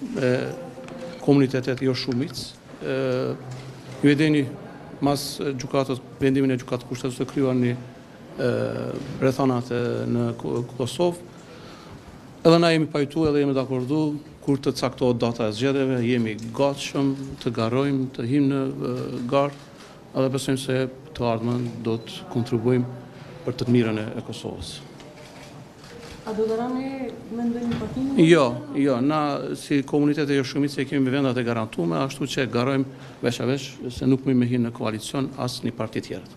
Me komunitetet jo shumicë, ju e dini mas gjykatës, vendimin e gjykatës kushtetuese u krijuan rrethanat në Kosovë, edhe na jemi pajtu edhe jemi dakord, kur të caktohet data e zgjedhjeve, jemi gatshëm të garojmë, të hymë në garë, edhe besojmë se në të ardhmen do të kontribuojmë për të mirën e Kosovës. A do të rani me ndonjë pati? Jo, jo, na si komunitete jo shumicë i kemi vendet e garantume, ashtu që garojmë veç e veç se nuk mujmë me hi në koalicion asnjë parti tjetër.